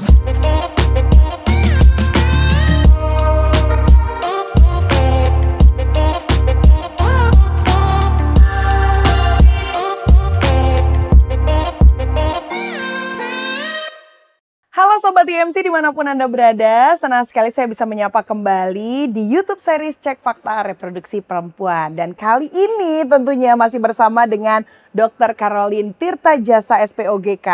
Halo Sobat IMC di mana pun Anda berada, senang sekali saya bisa menyapa kembali di YouTube series Cek Fakta Reproduksi Perempuan. Dan kali ini tentunya masih bersama dengan Dr. Caroline Tirta Jasa SPOGK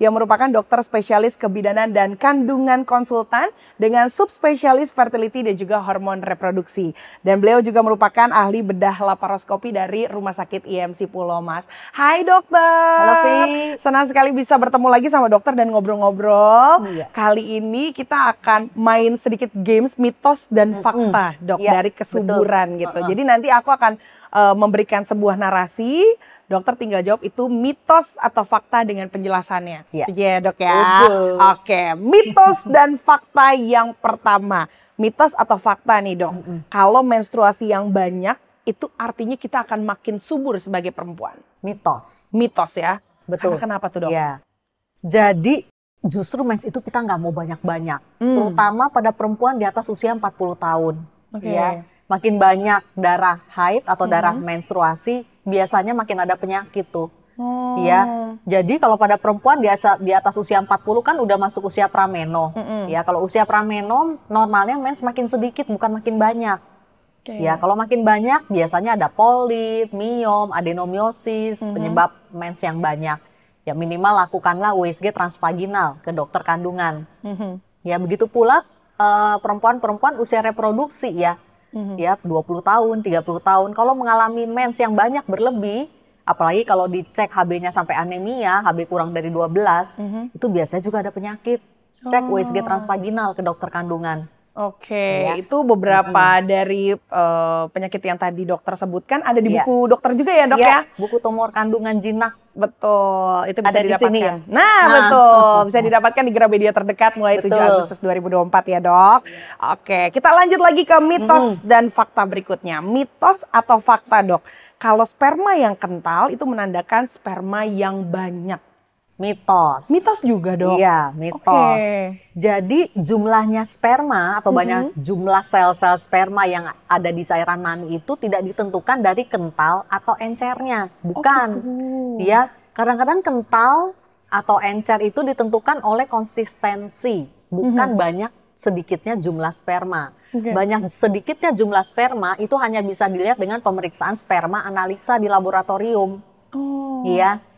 yang merupakan dokter spesialis kebidanan dan kandungan konsultan dengan subspesialis fertility dan juga hormon reproduksi. Dan beliau juga merupakan ahli bedah laparoskopi dari Rumah Sakit IMC Pulau Mas. Hai dokter. Halo Pi. Senang sekali bisa bertemu lagi sama dokter dan ngobrol-ngobrol. Iya. Kali ini kita akan main sedikit games mitos dan fakta, Dok, Iya, dari kesuburan betul. gitu. Uh-uh. Jadi nanti aku akan uh, memberikan sebuah narasi, dokter tinggal jawab itu mitos atau fakta dengan penjelasannya. Iya. Setuju ya, Dok ya? Betul. Oke, mitos dan fakta yang pertama. Mitos atau fakta nih, Dok. Kalau menstruasi yang banyak itu artinya kita akan makin subur sebagai perempuan. mitos. Mitos ya. Betul. Karena kenapa tuh, Dok? Ya. Jadi justru mens itu kita nggak mau banyak-banyak, Hmm. terutama pada perempuan di atas usia 40 tahun. Oke. Ya. Makin banyak darah haid atau darah Hmm. menstruasi, biasanya makin ada penyakit tuh. Oh. Ya. Jadi kalau pada perempuan di atas, di atas usia 40 kan udah masuk usia prameno. Mm-mm. Ya, kalau usia prameno normalnya mens makin sedikit bukan makin banyak. Oke. Ya, kalau makin banyak biasanya ada polip, miom, adenomiosis, Mhm. penyebab mens yang banyak. Ya minimal lakukanlah USG transvaginal ke dokter kandungan. Mhm. Ya begitu pula eh, perempuan-perempuan usia reproduksi ya. Mhm. Ya 20 tahun, 30 tahun kalau mengalami mens yang banyak berlebih, apalagi kalau dicek HB-nya sampai anemia, HB kurang dari 12, Mhm. itu biasanya juga ada penyakit. Cek Oh. USG transvaginal ke dokter kandungan. Oke, Ya. itu beberapa dari eh, penyakit yang tadi dokter sebutkan ada di Iya. buku dokter juga ya dok Iya, ya? buku tumor kandungan jinak Betul, itu bisa Ada di didapatkan. sini ya? Nah, Nah. betul, bisa didapatkan di Gramedia terdekat mulai 7 Betul. Agustus 2024 ya dok. Oke, kita lanjut lagi ke mitos dan fakta berikutnya. Mitos atau fakta dok? Kalau sperma yang kental itu menandakan sperma yang banyak. Mitos. Mitos juga dok? Iya, mitos. Oke. Jadi jumlahnya sperma atau banyak jumlah sel-sel sperma yang ada di cairan mani itu tidak ditentukan dari kental atau encernya, bukan. gitu. Ya, kadang-kadang kental atau encer itu ditentukan oleh konsistensi, bukan banyak sedikitnya jumlah sperma. Oke. Banyak sedikitnya jumlah sperma itu hanya bisa dilihat dengan pemeriksaan sperma analisa di laboratorium. Oh.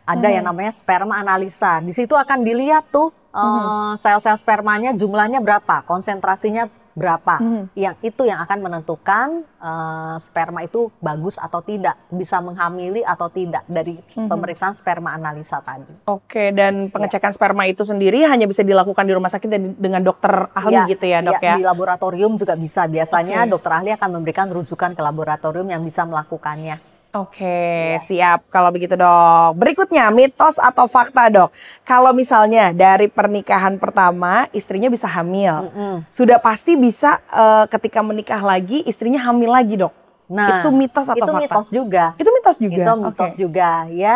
Ada yang namanya sperma analisa. Di situ akan dilihat tuh eh, sel-sel spermanya jumlahnya berapa, konsentrasinya berapa. Mhm. Yang itu yang akan menentukan eh, sperma itu bagus atau tidak, bisa menghamili atau tidak dari pemeriksaan sperma analisa tadi. Oke, dan pengecekan sperma itu sendiri hanya bisa dilakukan di rumah sakit dan dengan dokter ahli Ya, gitu ya, Dok ya? Di laboratorium juga bisa. Biasanya Oke. dokter ahli akan memberikan rujukan ke laboratorium yang bisa melakukannya. Oke, siap kalau begitu, Dok. Berikutnya, mitos atau fakta, Dok. Kalau misalnya dari pernikahan pertama istrinya bisa hamil. Mm-mm. Sudah pasti bisa eh, ketika menikah lagi istrinya hamil lagi, Dok. Nah, itu mitos atau itu fakta? mitos juga. Itu mitos juga. Itu mitos Oke. juga ya.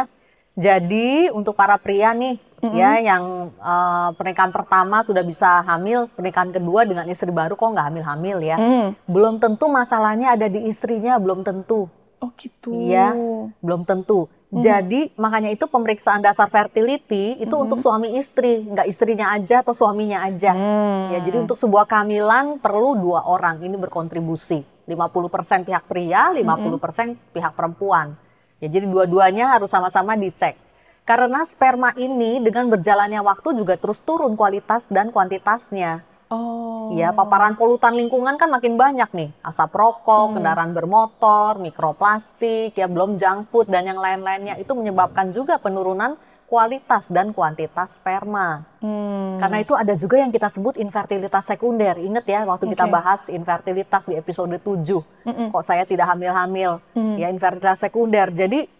Jadi untuk para pria nih ya yang eh, pernikahan pertama sudah bisa hamil, pernikahan kedua dengan istri baru kok nggak hamil-hamil ya. Hmm. Belum tentu masalahnya ada di istrinya, belum tentu. Oh gitu. Iya, belum tentu. Jadi makanya itu pemeriksaan dasar fertility itu untuk suami istri, nggak istrinya aja atau suaminya aja. Hmm. Ya, jadi untuk sebuah kehamilan perlu dua orang ini berkontribusi. 50% pihak pria, 50% pihak perempuan. Ya, jadi dua-duanya harus sama-sama dicek. Karena sperma ini dengan berjalannya waktu juga terus turun kualitas dan kuantitasnya. Oh. Ya, paparan polutan lingkungan kan makin banyak nih. Asap rokok, kendaraan bermotor, mikroplastik, ya belum junk food dan yang lain-lainnya itu menyebabkan juga penurunan kualitas dan kuantitas sperma. Hmm. Karena itu ada juga yang kita sebut infertilitas sekunder. Ingat ya waktu kita Oke. bahas infertilitas di episode 7. Mm-mm. Kok saya tidak hamil-hamil? Hmm. Ya infertilitas sekunder. Jadi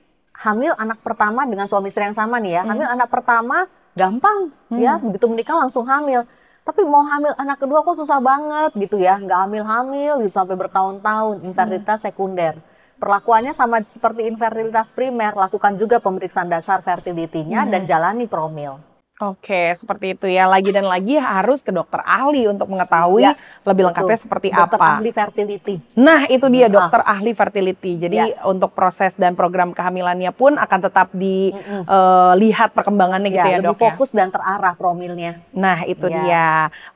hamil anak pertama dengan suami istri yang sama nih ya. Hamil anak pertama gampang ya, begitu menikah langsung hamil. Tapi mau hamil anak kedua kok susah banget gitu ya. Nggak hamil-hamil gitu sampai bertahun-tahun. Infertilitas sekunder. Perlakuannya sama seperti infertilitas primer, lakukan juga pemeriksaan dasar fertility-nya dan jalani promil. Oke, seperti itu ya. Lagi dan lagi harus ke dokter ahli untuk mengetahui Ya, lebih lengkapnya Betul. seperti Dokter apa. ahli fertility. Nah, itu dia Ah. dokter ahli fertility. Jadi untuk proses dan program kehamilannya pun akan tetap dilihat perkembangannya gitu ya, Ya, lebih dok ya. fokus dan terarah promilnya. Nah, itu Ya. dia.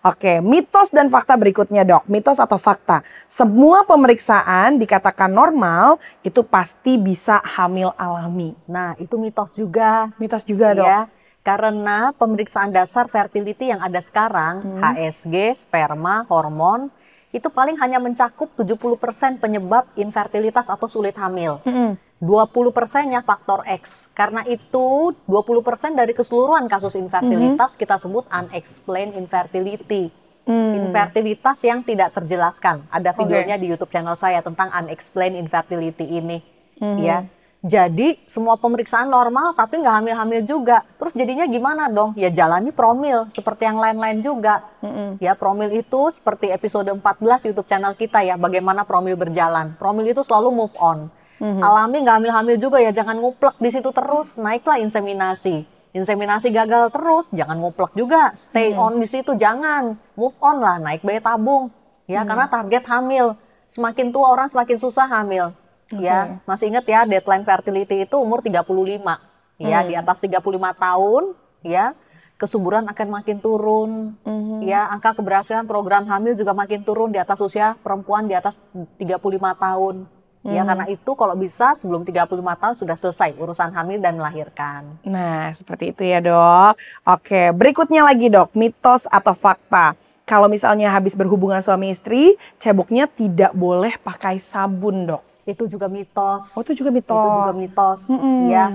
Oke, mitos dan fakta berikutnya, Dok. Mitos atau fakta? Semua pemeriksaan dikatakan normal itu pasti bisa hamil alami. Nah, itu mitos juga. Mitos juga, Dok. Ya, karena pemeriksaan dasar fertility yang ada sekarang, Hmm. HSG, sperma, hormon, itu paling hanya mencakup 70% penyebab infertilitas atau sulit hamil. Mm-mm. 20 persennya faktor X. Karena itu 20 persen dari keseluruhan kasus infertilitas kita sebut unexplained infertility. Hmm. Infertilitas yang tidak terjelaskan. Ada videonya di YouTube channel saya tentang unexplained infertility ini. Mhm. Ya. Jadi semua pemeriksaan normal tapi nggak hamil-hamil juga. Terus jadinya gimana dong? Ya jalani promil seperti yang lain-lain juga. Mm-mm. Ya promil itu seperti episode 14 YouTube channel kita ya, bagaimana promil berjalan. Promil itu selalu move on. Mhm. Alami nggak hamil-hamil juga ya, jangan nguplek di situ terus, naiklah inseminasi. Inseminasi gagal terus, jangan nguplek juga, stay Mhm. on di situ, jangan move on lah, naik bayi tabung. Ya, karena target hamil. Semakin tua orang semakin susah hamil. Ya, masih ingat ya deadline fertility itu umur 35. Ya, di atas 35 tahun, ya kesuburan akan makin turun. Mhm. Ya, angka keberhasilan program hamil juga makin turun di atas usia perempuan di atas 35 tahun. Ya, karena itu kalau bisa sebelum 35 tahun sudah selesai urusan hamil dan melahirkan. Nah, seperti itu ya, Dok. Oke, berikutnya lagi, Dok. Mitos atau fakta? Kalau misalnya habis berhubungan suami istri, ceboknya tidak boleh pakai sabun, Dok. Itu juga mitos. Oh, itu juga mitos. Itu juga mitos. Mm-mm. Ya.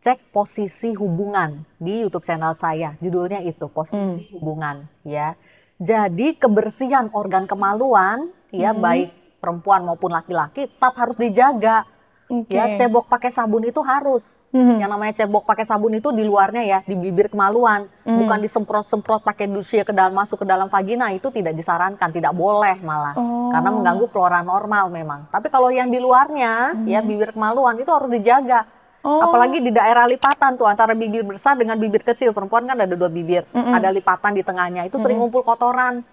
Cek posisi hubungan di YouTube channel saya. Judulnya itu posisi hubungan, ya. Jadi kebersihan organ kemaluan, ya baik perempuan maupun laki-laki tetap harus dijaga. Oke. Ya, cebok pakai sabun itu harus. Mhm. Yang namanya cebok pakai sabun itu di luarnya ya, di bibir kemaluan, bukan disemprot-semprot pakai douche ke dalam masuk ke dalam vagina itu tidak disarankan, tidak boleh malah. Oh. Karena mengganggu flora normal memang. Tapi kalau yang di luarnya ya bibir kemaluan itu harus dijaga. Oh. Apalagi di daerah lipatan tuh antara bibir besar dengan bibir kecil. Perempuan kan ada dua bibir, ada lipatan di tengahnya. Itu sering ngumpul kotoran.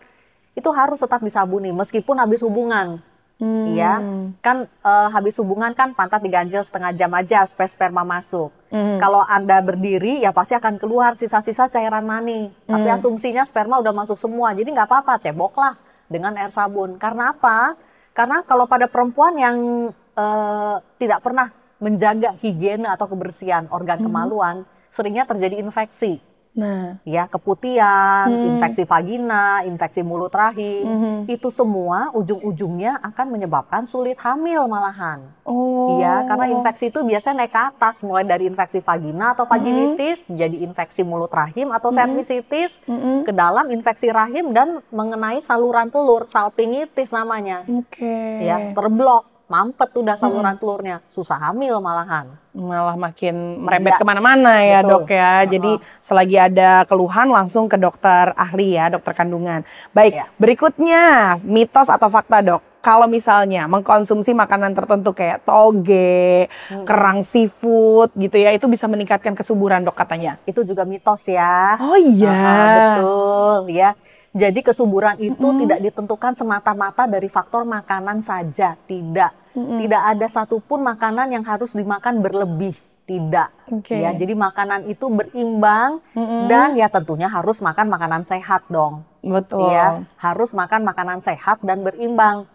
Itu harus tetap disabuni meskipun habis hubungan. Hmm. Ya, kan eh, habis hubungan kan pantat diganjel setengah jam aja supaya sperma masuk. Mhm. Kalau Anda berdiri ya pasti akan keluar sisa-sisa cairan mani. Tapi asumsinya sperma udah masuk semua. Jadi nggak apa-apa, ceboklah dengan air sabun. Karena apa? Karena kalau pada perempuan yang eh, tidak pernah menjaga higiene atau kebersihan organ kemaluan, seringnya terjadi infeksi. Nah, Ya, keputihan, infeksi vagina, infeksi mulut rahim. Mhm. Itu semua ujung-ujungnya akan menyebabkan sulit hamil malahan. oh. Iya, karena infeksi itu biasanya naik ke atas, mulai dari infeksi vagina atau vaginitis, jadi infeksi mulut rahim atau cervicitis, Mhm. ke dalam infeksi rahim dan mengenai saluran telur, salpingitis namanya. Oke. Ya, terblok, mampet udah saluran telurnya, susah hamil malahan. Malah makin merembet ke mana-mana ya Betul. dok ya. Jadi selagi ada keluhan langsung ke dokter ahli ya, dokter kandungan. Baik, Iya. berikutnya mitos atau fakta dok. Kalau misalnya mengkonsumsi makanan tertentu kayak toge, kerang seafood gitu ya, itu bisa meningkatkan kesuburan dok katanya. Itu juga mitos ya. Oh iya. Ah, betul ya. Jadi kesuburan itu tidak ditentukan semata-mata dari faktor makanan saja, tidak. Tidak ada satupun makanan yang harus dimakan berlebih, tidak. Oke. Ya, jadi makanan itu berimbang dan ya tentunya harus makan makanan sehat dong. Betul. Ya, harus makan makanan sehat dan berimbang.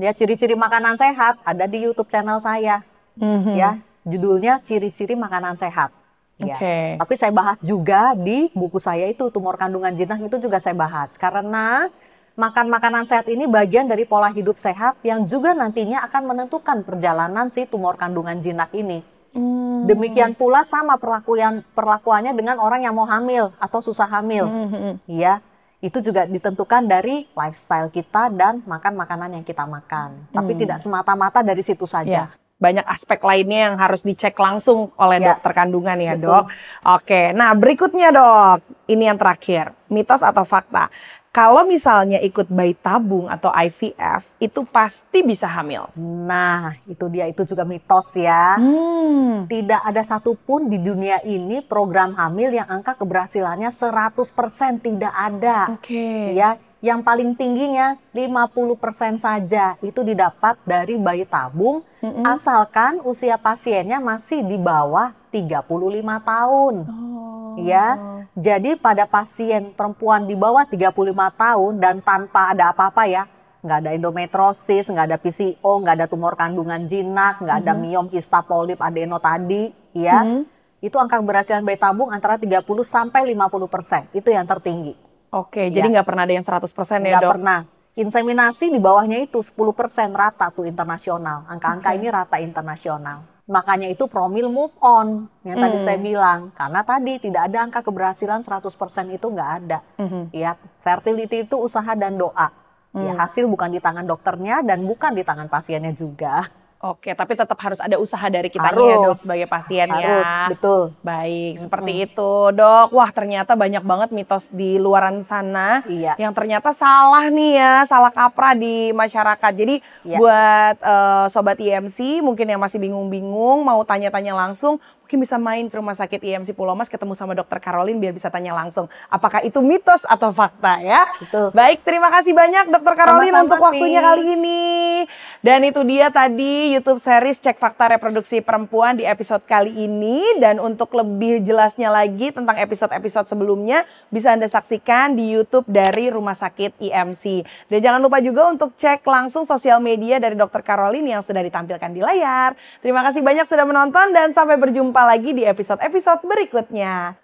Ya, ciri-ciri makanan sehat ada di YouTube channel saya. Mhm. Ya, judulnya ciri-ciri makanan sehat. Ya. Oke. Tapi saya bahas juga di buku saya itu tumor kandungan jinak itu juga saya bahas karena makan makanan sehat ini bagian dari pola hidup sehat yang juga nantinya akan menentukan perjalanan si tumor kandungan jinak ini. Hmm. Demikian pula sama perlakuan perlakuannya dengan orang yang mau hamil atau susah hamil. Mhm. Ya, itu juga ditentukan dari lifestyle kita dan makan makanan yang kita makan. Tapi tidak semata-mata dari situ saja. Banyak aspek lainnya yang harus dicek langsung oleh Ya. dokter kandungan ya Betul. dok. Oke, nah berikutnya dok, ini yang terakhir, mitos atau fakta. kalau misalnya ikut bayi tabung atau IVF itu pasti bisa hamil. Nah, itu dia itu juga mitos ya. Hmm. Tidak ada satupun di dunia ini program hamil yang angka keberhasilannya 100% tidak ada. Oke. Ya, yang paling tingginya 50% saja itu didapat dari bayi tabung Mm-mm. asalkan usia pasiennya masih di bawah 35 tahun. Oh. Ya. Jadi pada pasien perempuan di bawah 35 tahun dan tanpa ada apa-apa ya, nggak ada endometrosis, nggak ada PCO, nggak ada tumor kandungan jinak, nggak ada miom, kista, polip, adeno tadi, ya. Mhm. Itu angka keberhasilan bayi tabung antara 30 sampai 50 persen. Itu yang tertinggi. Oke, jadi nggak pernah ada yang 100% ya Nggak dok? pernah. Inseminasi di bawahnya itu 10 persen rata tuh internasional. Angka-angka Oke. ini rata internasional. Makanya itu promil move on yang tadi Hmm. saya bilang. Karena tadi tidak ada angka keberhasilan 100% itu nggak ada. Mhm. Ya, fertility itu usaha dan doa. Ya, Hmm. hasil bukan di tangan dokternya dan bukan di tangan pasiennya juga. Oke, tapi tetap harus ada usaha dari kita ya dok Harus. sebagai pasien Harus, ya. betul. Baik, seperti itu dok. Wah ternyata banyak banget mitos di luaran sana Iya. yang ternyata salah nih ya, salah kaprah di masyarakat. Jadi Iya. buat eh, sobat IMC mungkin yang masih bingung-bingung mau tanya-tanya langsung, mungkin bisa main ke rumah sakit IMC Pulau Mas ketemu sama dokter Caroline biar bisa tanya langsung apakah itu mitos atau fakta ya. Betul. Baik, terima kasih banyak dokter Caroline Sama-sama, untuk waktunya kali ini. Dan itu dia tadi YouTube series Cek Fakta Reproduksi Perempuan di episode kali ini. Dan untuk lebih jelasnya lagi tentang episode-episode sebelumnya bisa Anda saksikan di YouTube dari Rumah Sakit IMC. Dan jangan lupa juga untuk cek langsung sosial media dari dokter Caroline yang sudah ditampilkan di layar. Terima kasih banyak sudah menonton dan sampai berjumpa lagi di episode-episode berikutnya.